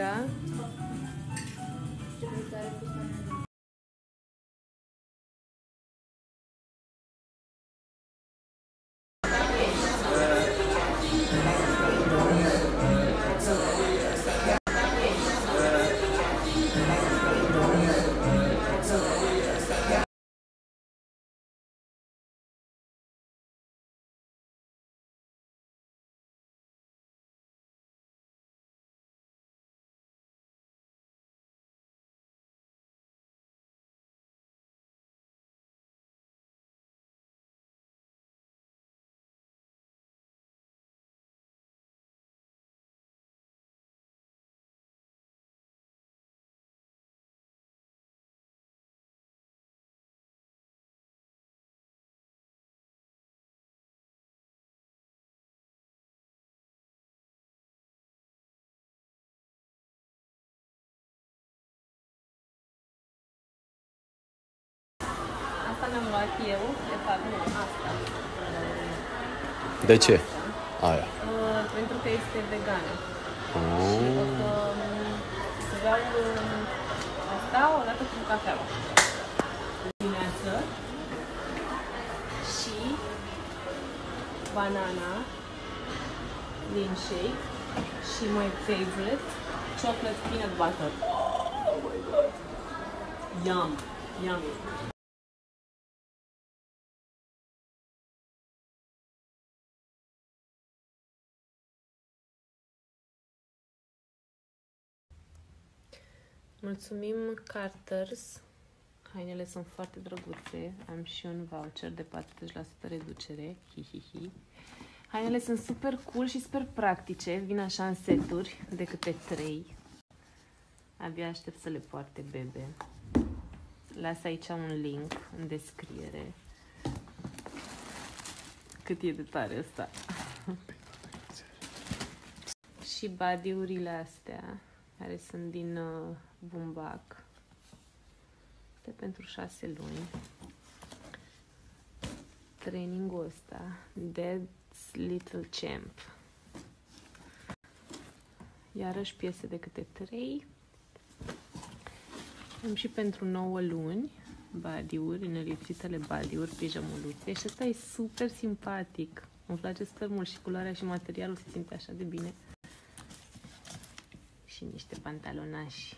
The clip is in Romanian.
dá. Asta mi-am luat eu, de fapt nu, asta. De ce? Aia. Uh, pentru că este vegană. Și Oh. o să um, să beau um, asta odată cu cafeaua. Dimineață și banana, lean shake și my favorite, chocolate peanut butter. Oh my god! Yum! Yummy! Mulțumim Carters. Hainele sunt foarte drăguțe. Am și un voucher de 40% reducere. Hihihi. Hainele sunt super cool și super practice. Vin așa în seturi de câte 3. Abia aștept să le poarte bebe. Las aici un link în descriere. Cât e de tare asta. și badiurile astea, care sunt din uh, bumbac. Este pentru șase luni. Trainingul ăsta, Dead's Little Champ. Iarăși piese de câte trei. Am și pentru 9 luni badiuri, înălipsitele badiuri, pijamuluțe și ăsta e super simpatic. Îmi place super mult și culoarea și materialul se simte așa de bine. Shin, este pantalón Ashi.